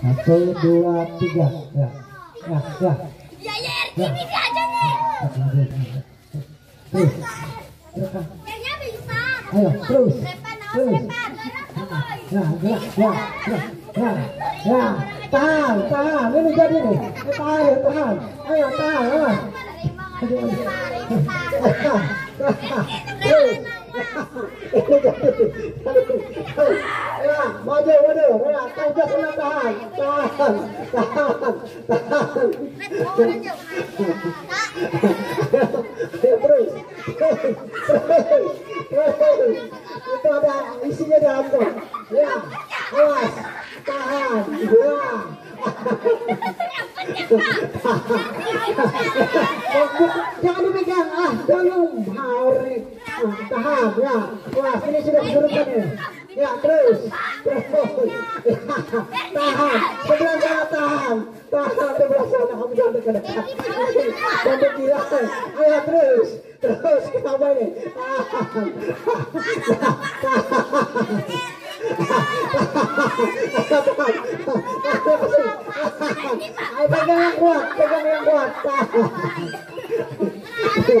Satu, dua, tiga. Ya, ya, ya. Ya, ya, gini aja nih. Terus, terus. Kayaknya bisa. Ayo, terus. Terus. Ya, ya, ya, ya, ya, ya. Tahan, tahan. Ini jadi nih. Tahan, ya, tahan. Ayo, tahan. awas. Aduh, aduh. Tahan, tahan. Terus. Ya, maju, maju. Ya, tahan, tahan, tahan. Tahan, tahan, tahan. Ayo, terus. Itu ada isinya di dalam. Ya, awas. Tahan. Ya. Jangan dipegang, ah, belum, hari, ah, tahan, ya, wah, ini sudah kesurupan ya, ya, terus, terus, ya, tahan, sebelah sana tahan, tahan, sebelah sana, kamu jangan dekat-dekat, sampai gila, ayo terus, terus, kenapa ini, tahan, Ayo pegang yang kuat, pegang yang kuat. Aduh,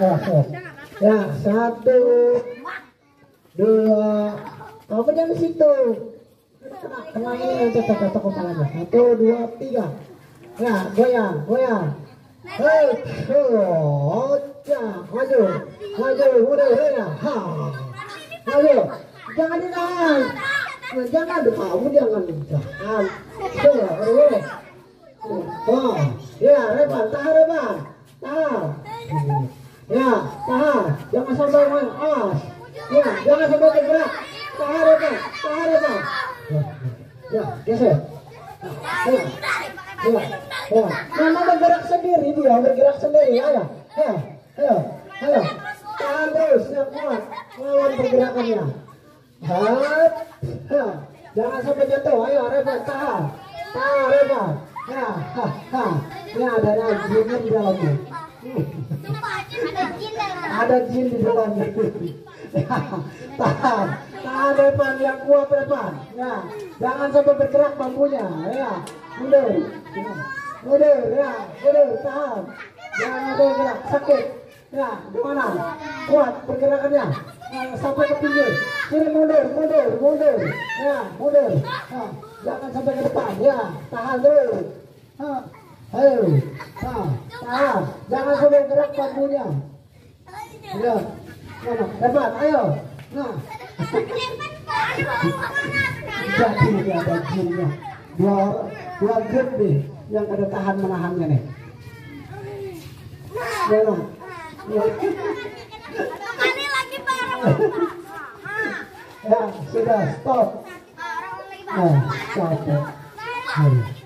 Ya, satu, dua, kamu jangan situ. Kena, ini nanti tetap kepalanya. Satu, dua, tiga. Ya, goyang, goyang. Hei, ya, maju, maju, mundur, ya, ha, maju, jangan dinahan, jangan, kamu jangan, jangan, tuh, ya, Revan, tahan, Revan, tahan, ya, tahan, jangan sampai main, awas, ya, jangan sampai tergerak, tahan, Revan, tahan, Revan, ya, geser, ya, Ya, ya. Mama bergerak sendiri dia, bergerak sendiri. Ayo, ayo, ayo. Tahan terus, yang kuat. Lawan pergerakannya. Hat, ya. Jangan sampai jatuh. Ayo, Reva, tahan. Tahan, Reva. Ya, ha, ha. Ya, ada jinnya di dalamnya. Ada jin di dalamnya. Ya, tahan. Tahan depan yang kuat depan. Ya, jangan sampai bergerak bambunya. Ya, mundur. Ya, mundur. Ya, mundur. Tahan. Jangan ada yang gerak. Sakit. Ya, gimana? Kuat pergerakannya. Ya, sampai ke pinggir. Kiri mundur, mundur, mundur. Ya, mundur. Ya, jangan sampai ke depan. Ya, tahan terus. Ha. Ayo. Ha, tahan. Jangan sampai gerak bambunya. Ya. Mana? Ayo. Nah. Jadi ini ada jinnya. Dua, dua jin nih yang ada tahan menahannya nih. Mana? Ya, Kali lagi bareng. ya sudah stop. Nah, stop. ya. Ayo.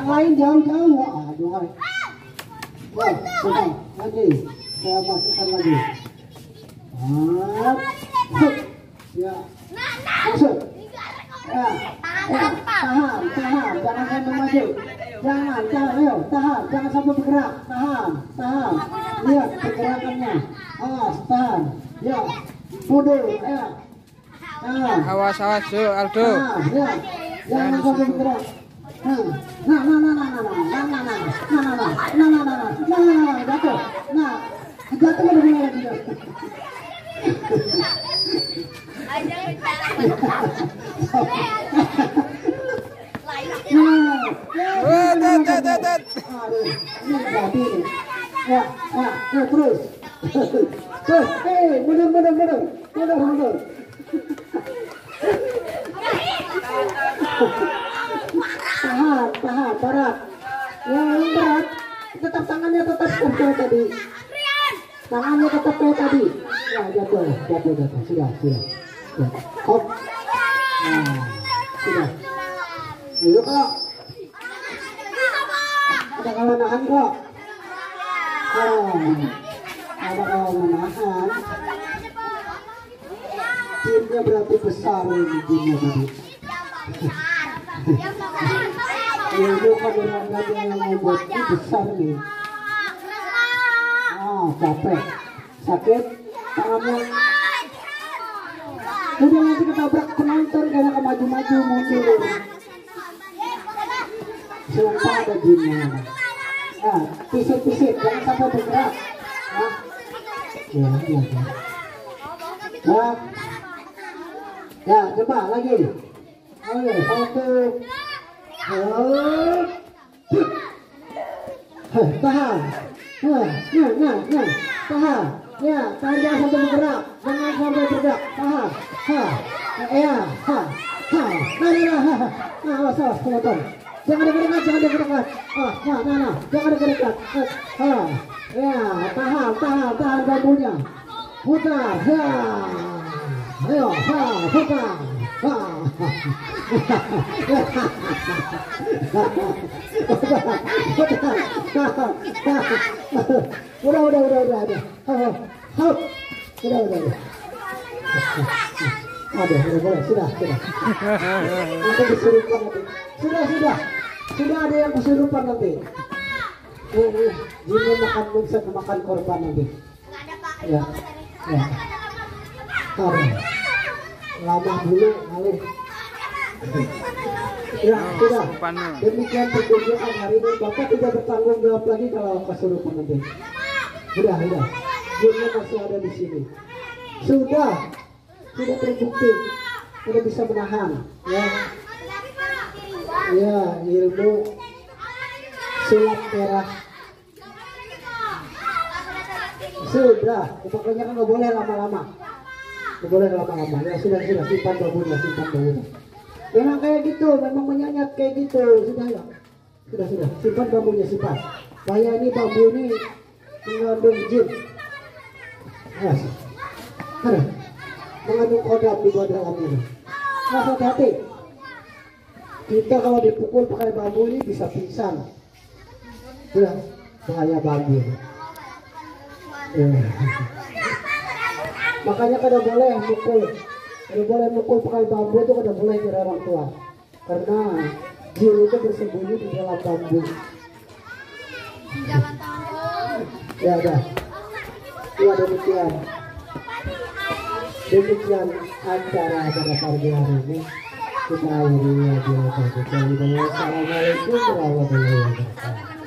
Yang lain jauh-jauh. Aduh, hai. Wah, sudah. Lagi. Saya masukkan lagi. Ah, Masuk. Ya. Masuk. Ya. Tahan, tahan. Jangan sampai maju. Jangan, jangan. Ayo, tahan. Jangan sampai bergerak. Tahan, tahan. Lihat pergerakannya. Awas, tahan. Ya. Mundur. Ya. Awas awas Aldo. Ya. Jangan sampai bergerak terus terus Tahan, tahan, berat. Ya, yang berat. Tetap tangannya tetap kayak tadi. Tangannya tetap kayak tadi. Ya, jatuh, jatuh, jatuh. Sudah, sudah. Ya. Nah, sudah. Dulu kalau ada kalau nahan kok. Oh, ada kalau menahan. Timnya berarti besar ini timnya tadi. Ilmu kan olahraga yang membuat besar nih. Ah, capek. Sakit. Tangannya. Udah nanti ketabrak penonton karena ke maju-maju mundur. Sumpah ada jinnya. Ah, pisik-pisik, jangan sampai bergerak. Ah. Ya, ya, ya. Ya. Ya, coba lagi. Oke, satu. Tahan. Nah, nah, nah, nah. Tahan. Ya, tahan jangan sampai bergerak. Jangan sampai bergerak. Tahan. Ha. Ya, ha. Ha. Nah, nah, nah. Nah, awas, awas, penonton. Jangan dekat-dekat, jangan dekat-dekat. Ah, nah, nah, nah. Jangan. Ah, Ha. Ya, tahan, tahan, tahan bambunya. Putar. Ya. Ayo, ha, putar. Udah, udah, udah, udah, udah. Hop, hop. Udah, udah, udah. Aduh, udah boleh, sudah, sudah. Nanti kesurupan nanti. Sudah, sudah. Sudah ada yang kesurupan nanti. Oh, oh. Jinnya makan bisa makan korban nanti. Ya, ya. Lama dulu, alih. Ya, sudah. Kesurupannya. Demikian pertunjukan hari ini. Bapak tidak bertanggung jawab lagi kalau kesurupan nanti. Sudah, sudah. Jinnya masih ada di sini. Sudah. Sudah terbukti. Sudah bisa menahan. Ya, ya ilmu sulap merah. Sudah. Pokoknya kan nggak boleh lama-lama. Nggak boleh lama-lama. Ya sudah, sudah. Simpan bambunya, simpan bambunya. Memang kayak gitu, memang menyanyat kayak gitu. Sudah ya. Sudah, sudah. Simpan bambunya, simpan. Kayak ini bambu ini mengandung jin. Ya. Ada. Mengandung kodam di bawah dalam ini. Mas hati-hati. Kita kalau dipukul pakai bambu ini bisa pingsan. Sudah. Bahaya bambu. Ya. Makanya kada boleh mukul. Kada boleh mukul pakai bambu itu kada boleh kira orang tua. Karena jin itu bersembunyi di dalam bambu. Ya udah. Ya demikian. Demikian acara pada pagi hari ini. Kita akhiri ya Assalamualaikum warahmatullahi wabarakatuh.